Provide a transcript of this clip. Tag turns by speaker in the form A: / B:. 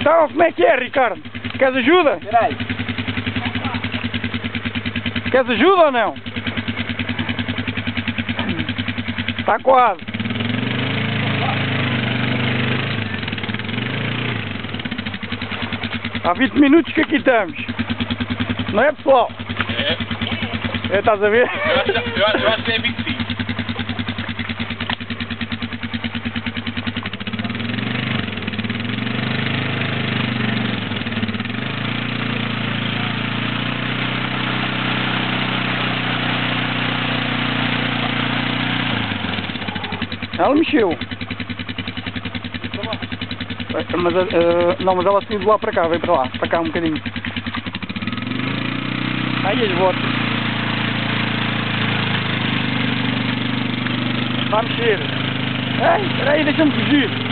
A: Então, como é que é, Ricardo? Queres ajuda?
B: Peraí.
A: Queres ajuda ou não? Está quase. Há 20 minutos que aqui estamos. Não é, pessoal?
C: É.
A: É, estás a ver?
C: Eu acho, eu acho, eu acho que é 25.
A: Ela mexeu. Mas, eh, não, mas ela saiu de lá para cá, veio para lá, para cá um bocadinho. Aí as botas. Está a mexer. Ei, espera aí, deixa-me fugir.